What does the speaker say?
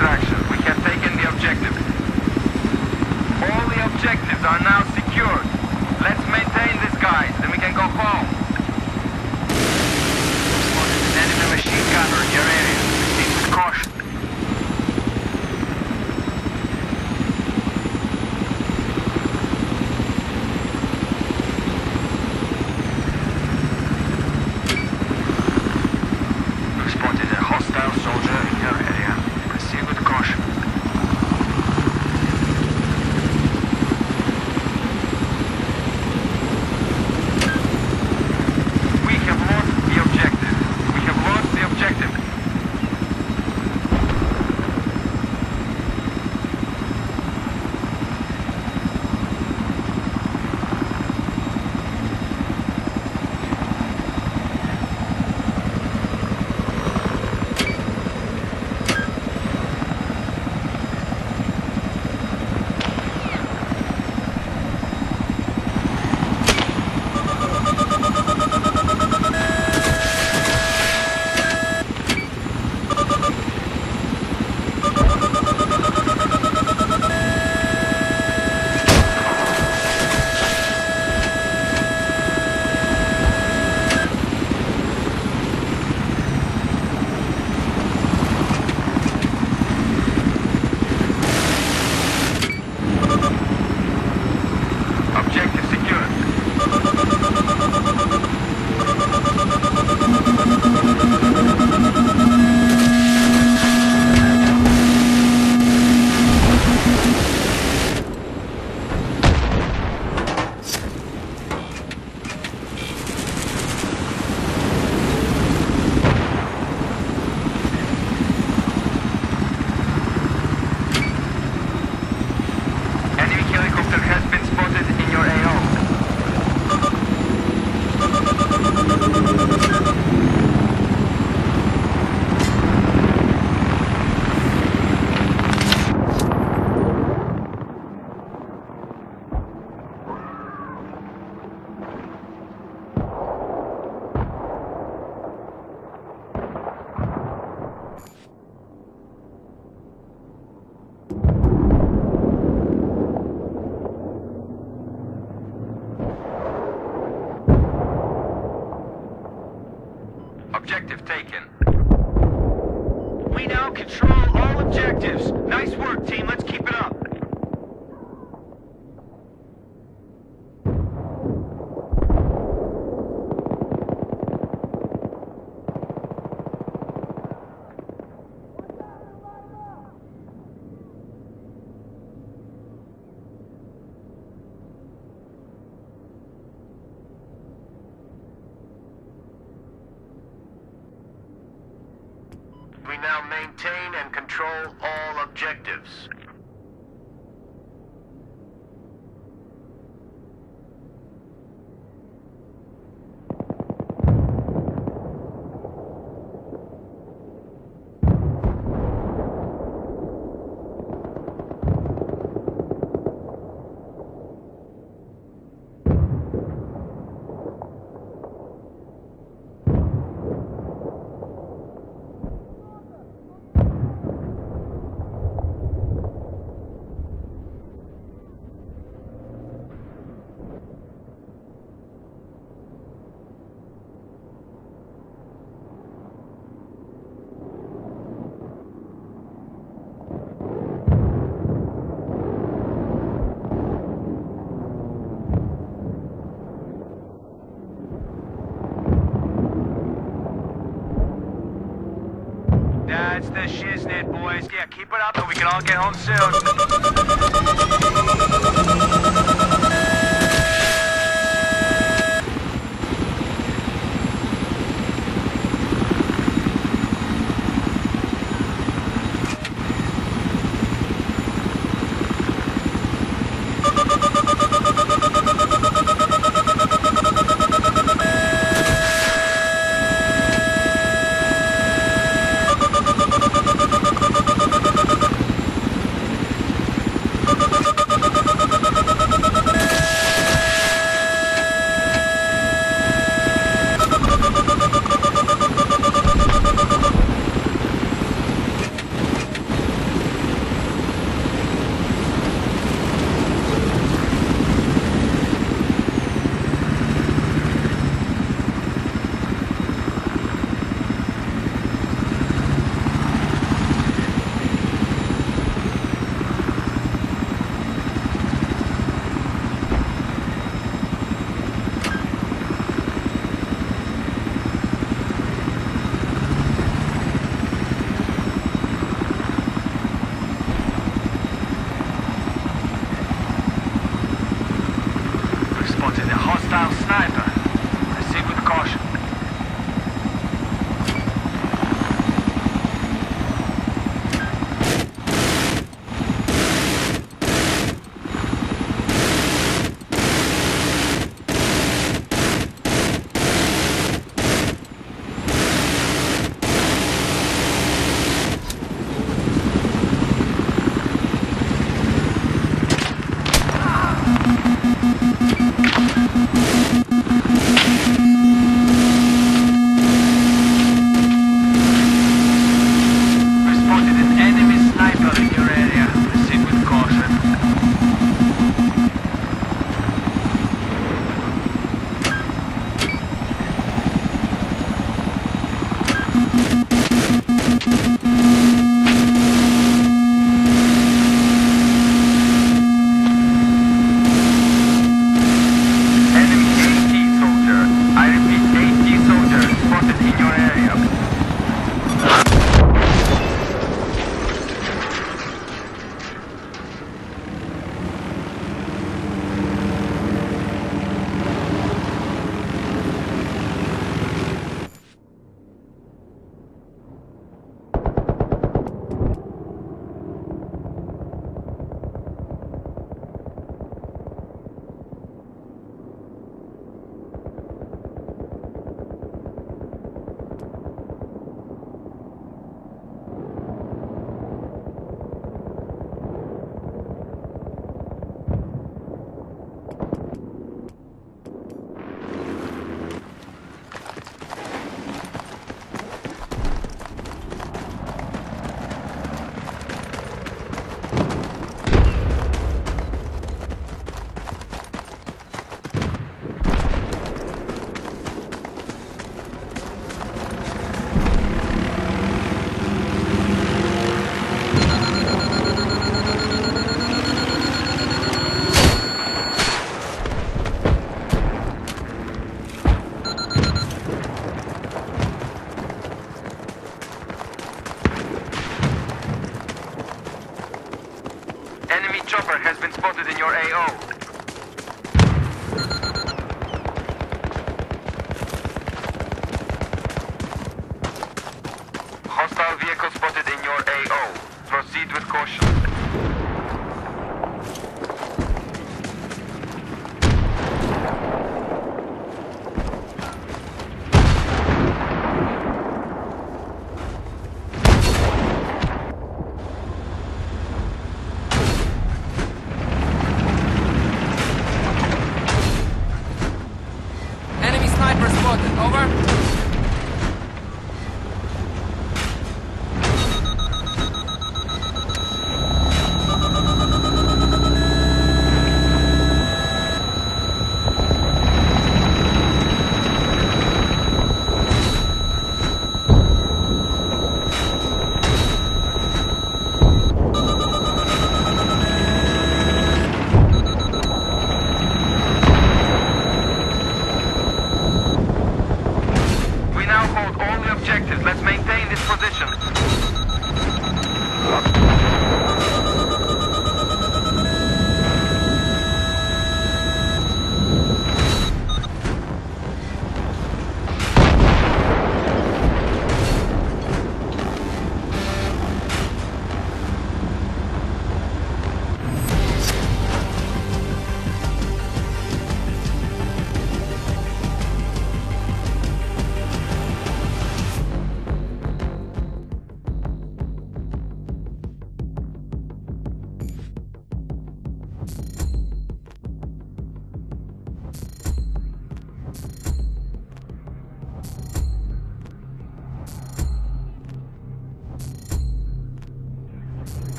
extraction. We have taken the objective. All the objectives are now secured. Let's maintain this, guys, then we can go home. Spotted an enemy machine gunner in your area. Objective taken. We now control all objectives. Nice work, team. Let's keep it up. We now maintain and control all objectives. That's the shiznit, boys. Yeah, keep it up and we can all get home soon. Spotted in your AO. Hostile vehicle spotted in your AO. Proceed with caution.